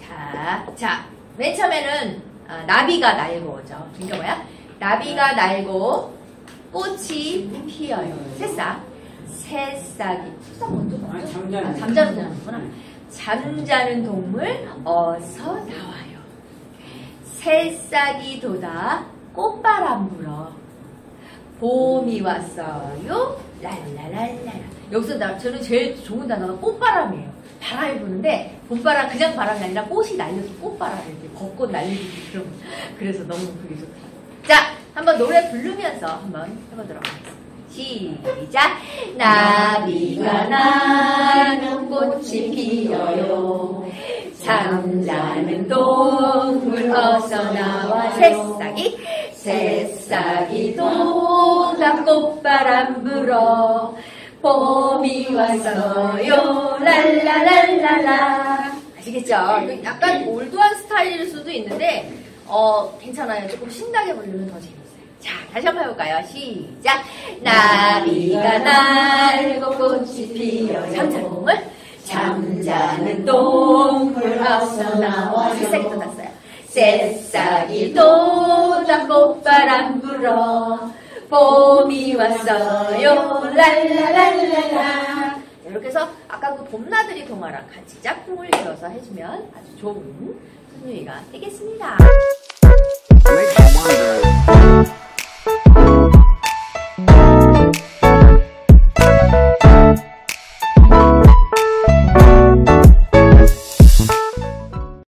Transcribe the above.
자, 자, 맨 처음에는 아, 나비가 날고 오죠. 그러니까 뭐야? 나비가 날고 꽃이 피어요. 새싹. 새싹이. 새싹 먼저 아, 잠자는. 아, 잠자는 동물구나. 네. 잠자는 동물 어서 나와요. 새싹이 돋아 꽃바람 불어. 봄이 왔어요. 랄랄랄라. 여기서 나, 저는 제일 좋은 단어가 꽃바람이에요. 바람이 부는데, 봄바람, 그냥 바람이 아니라 꽃이 날려서 꽃바람을 이렇게 벚꽃 날리듯이 그런, 그래서 너무 그게 좋다. 자, 한번 노래 부르면서 한번 해보도록 하겠습니다. 시작! 나비가 나는 꽃이 피어요. 잠자는 나와 새싹이 새싹이 돋아 꽃바람 불어 봄이 왔어요. 랄라랄랄라. 아시겠죠? 약간 올드한 스타일일 수도 있는데 어 괜찮아요. 조금 신나게 부르면 더 재밌어요. 자 다시 한번 해볼까요? 시작. 나비가 날고 꽃이 피어 잠자는 동물? 잠자는 동물 어서 나와 새싹이 돋았어요 새싹이 돋아 꽃바람 불어 봄이 왔어요 랄라랄라라 이렇게 해서 아까 그 봄나들이 동화랑 같이 짝꿍을 이뤄서 해주면 아주 좋은 선율이가 되겠습니다.